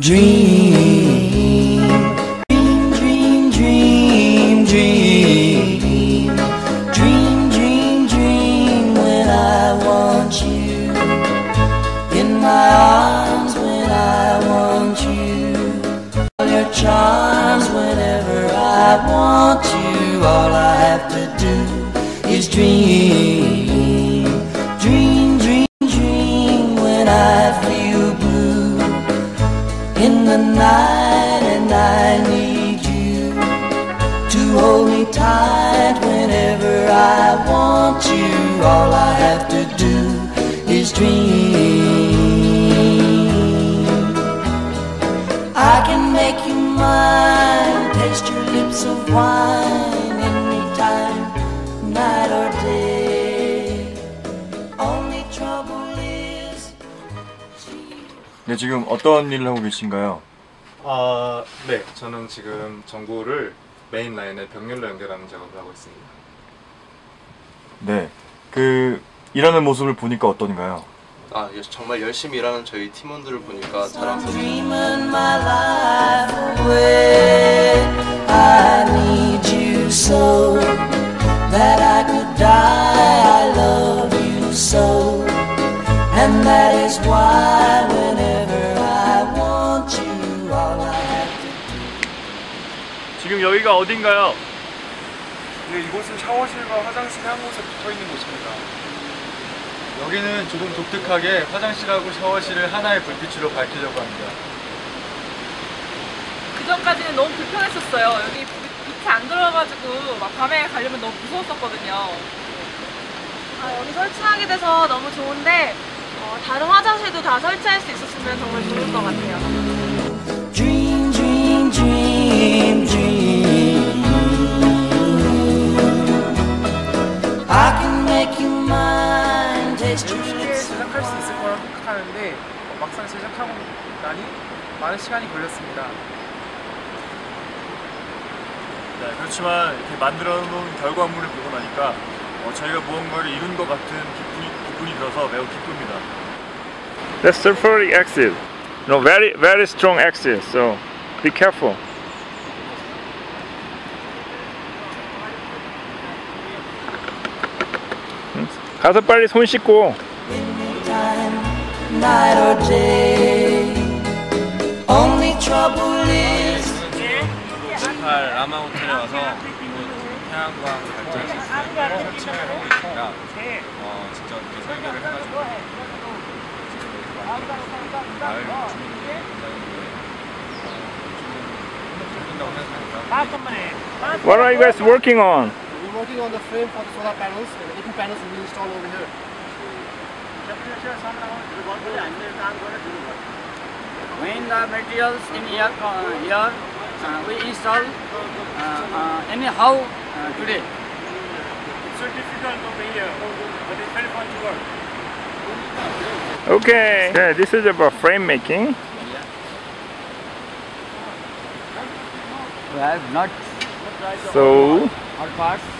dream, dream, dream, dream, dream, dream, dream when I want you in my arms when I want you. All your charms whenever I want you. All I have to do is dream, dream, dream, dream when I night and I need you to hold me tight whenever I want you. All I have to do is dream. I can make you mine, taste your lips of wine anytime, night or day. Only trouble is. 네, 지금 어떤 일을 하고 계신가요? 아, 네. 저는 지금 전구를 메인 라인에 병렬로 연결하는 작업을 하고 있습니다. 네. 그 일하는 모습을 보니까 어떤가요? 아 예, 정말 열심히 일하는 저희 팀원들을 보니까 자랑스럽습니다. 지금 여기가 어딘가요? 네, 이곳은 샤워실과 화장실이 한 곳에 붙어 있는 곳입니다. 여기는 조금 독특하게 화장실하고 샤워실을 하나의 불빛으로 밝히려고 합니다. 그 전까지는 너무 불편했었어요. 여기 불- 빛이 안 들어가지고 막 밤에 가려면 너무 무서웠었거든요. 아, 여기 설치하게 돼서 너무 좋은데 어, 다른 화장실도 다 설치할 수 있었으면 정말 좋을 것 같아요. 쉽게. 제작할 수 있을 거라고 생각하는데 어, 막상 제작하고 나니 많은 시간이 걸렸습니다. 네, 그렇지만 이렇게 만들어 놓은 결과물을 보고 나니까 어, 저희가 무언가를 이룬 것 같은 기분이, 기분이 들어서 매우 기쁩니다. That's sulfuric acid. No, very very strong acid. So be careful. 가서 빨리 손 씻고. Time, night or day. Only trouble is. 18 라마 호텔에 와서 태양광 발전 시스템 설치를 하고 있습니다. 어, 직접 이렇게 설계를 해가지고 마을 주민들이 굉장히 좋은다고 생각합니다. What are you guys working on? We're working on the frame for the solar panels. The 18 panels will be installed over here. When the materials in here, uh, here uh, we install uh, uh, anyhow uh, today. It's so difficult over here, but it's very fun to work. Okay. Yeah, this is about frame making. We have not So all parts.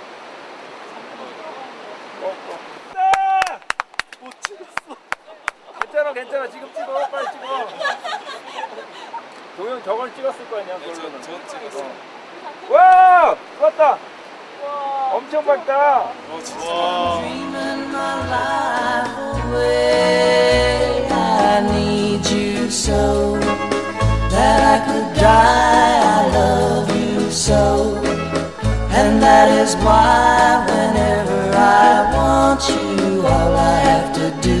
괜찮아 괜찮아 지금 찍어 빨리 찍어 동영 저걸 찍었을 거 아니야 그걸로는 전 찍었어요. 와 좋았다 엄청 밝다 Dreaming my life away. I need you so that I could die. I love you so, and that is why whenever I want you, all I have to do